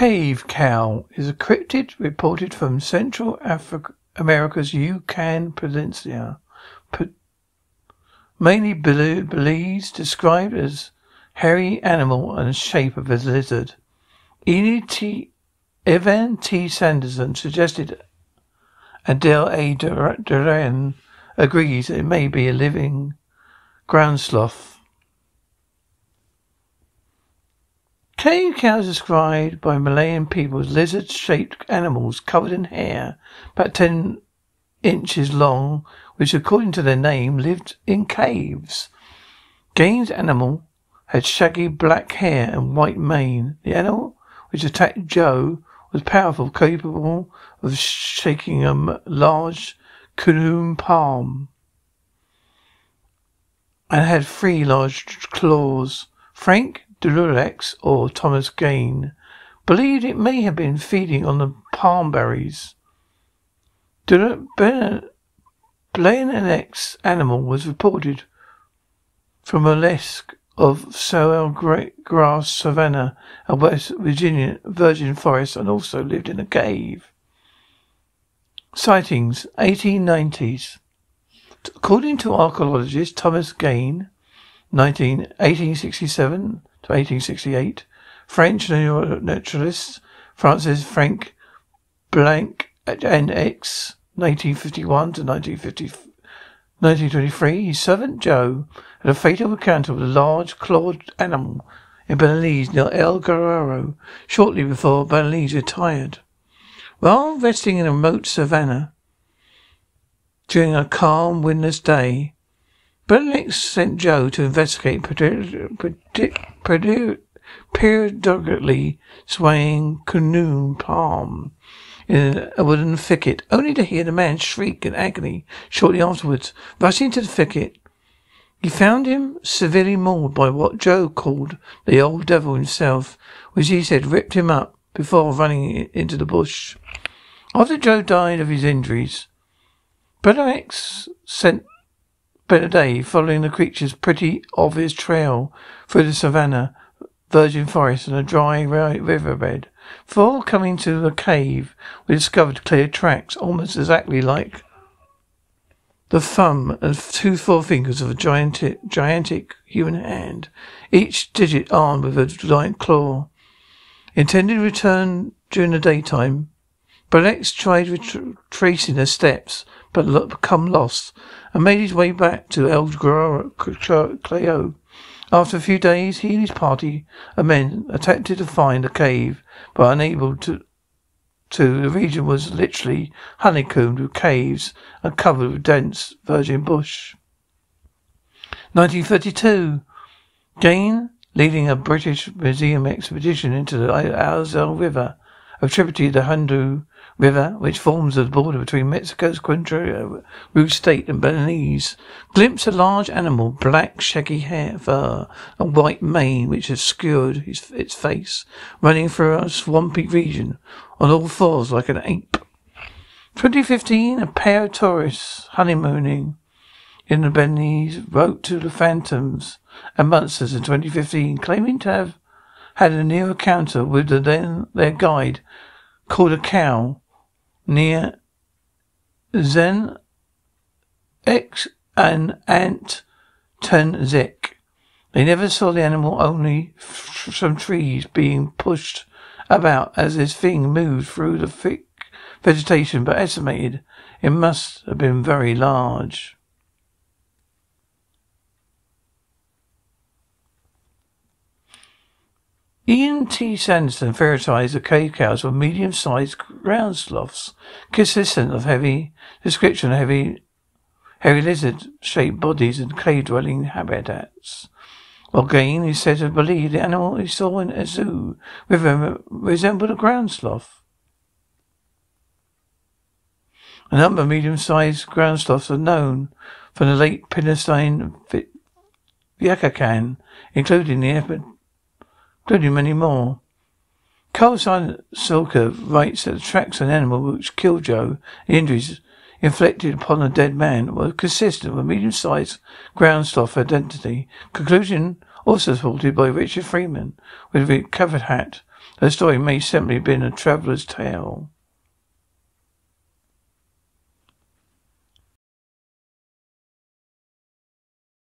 Cave cow is a cryptid reported from Central Africa, America's Peninsula. Mainly Belize, described as hairy animal and shape of a lizard. Eni T. Ivan T. Sanderson suggested Adele A. Duran agrees it may be a living ground sloth. Cave cows described by Malayan people as lizard-shaped animals covered in hair, about ten inches long, which, according to their name, lived in caves. Gaines' animal had shaggy black hair and white mane. The animal which attacked Joe was powerful, capable of shaking a large canoe palm, and had three large claws. Frank Dulurex or Thomas Gain believed it may have been feeding on the palm berries. Blainex's animal was reported from a lesk of Sorrel grass savanna and West Virginia virgin forest and also lived in a cave. Sightings 1890s. According to archaeologist Thomas Gain, 19, 1867 to 1868. French naturalist Francis Frank Blank NX 1951 to 1923. His servant Joe had a fatal encounter with a large clawed animal in Belize near El Guerrero shortly before Belize retired. While resting in a remote savannah during a calm, windless day, Bennett sent Joe to investigate periodically swaying canoe palm in a wooden thicket, only to hear the man shriek in agony shortly afterwards. Rushing to the thicket, he found him severely mauled by what Joe called the old devil himself, which he said ripped him up before running into the bush. After Joe died of his injuries, Bennett sent spent a day following the creature's pretty obvious trail through the savannah, virgin forest, and a dry riverbed. Before coming to the cave, we discovered clear tracks, almost exactly like the thumb and two forefingers of a gigantic, gigantic human hand, each digit armed with a giant claw. Intended to return during the daytime, Balex tried retracing the steps, but become lost and made his way back to El Cleo. After a few days, he and his party of men attempted to find a cave, but unable to. To the region was literally honeycombed with caves and covered with dense virgin bush. 1932. Gain, leading a British Museum expedition into the Azale River, a tributary of the Hondo River, which forms the border between Mexico's Quintana Roo State and Belize, glimpsed a large animal, black shaggy hair, fur, and white mane which obscured his, its face, running through a swampy region on all fours like an ape. 2015, a pair of tourists honeymooning in the Belize wrote to the phantoms and monsters in 2015, claiming to have had a near encounter with the, then their guide called a cow near Zen X and Ant Zik. They never saw the animal, only some trees being pushed about as this thing moved through the thick vegetation, but estimated it must have been very large. Ivan T. Sanderson theorized that cave cows were medium-sized ground sloths, consistent of heavy description of heavy, hairy lizard-shaped bodies and cave-dwelling habitats. While Gain is said to believe the animal he saw in a zoo resembled a ground sloth. A number of medium-sized ground sloths are known from the late Pleistocene Yucatan, including the including many more. Karl Shuker writes that the tracks of an animal which killed Joe, the injuries inflicted upon the dead man, were consistent with medium-sized ground sloth identity. Conclusion Also supported by Richard Freeman with a covered hat. The story may simply have been a traveller's tale.